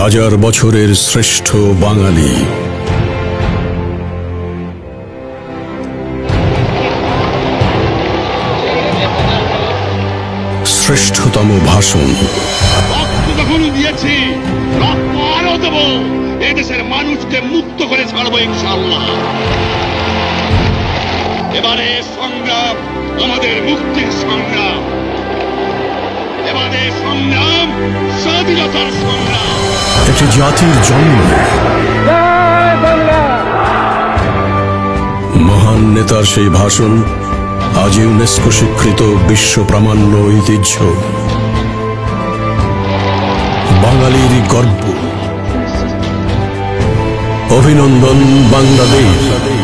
হাজার বছরের শ্রেষ্ঠ বাঙালি। শ্রেষ্ঠতম ভাষণ। যখন দিয়েছি, রক্ত আরও দেব। এদেশের মানুষকে মুক্ত করে ছাড়বো ইনশাল্লাহ এবারে সংগ্রাম, আমাদের মুক্তির সংগ্রাম। এবারে সংগ্রাম, স্বাধীনতার সংগ্রাম। একটি জাতির জন্ম। মহান নেতার সেই ভাষণ আজ ইউনেস্কো স্বীকৃত বিশ্ব প্রামাণ্য ঐতিহ্য। বাঙালির গর্ব। অভিনন্দন বাংলাদেশ।